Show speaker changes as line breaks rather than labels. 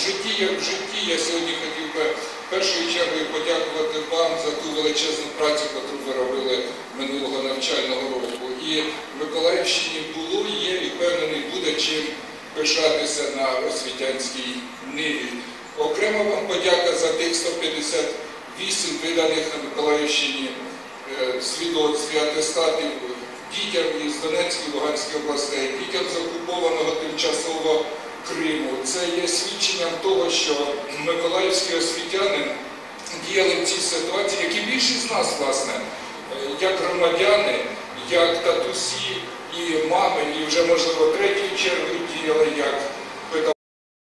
в житті, в житті, я сьогодні хотів би першою чергою подякувати вам за ту величезну працю, яку ви робили минулого навчального року. І в Миколаївщині було, є і впевнений буде чим пишатися на освітянській ниві. Окремо вам подяка за тих 158 виданих на Миколаївщині е, свідоцтв атестатів дітям із Донецької Луганської областей, дітям з. Це є свідченням того, що миколаївські освітяни діяли в цій ситуації, як і більшість з нас, власне, е, як громадяни, як татусі і мами, і вже, можливо, третьою черги діяли як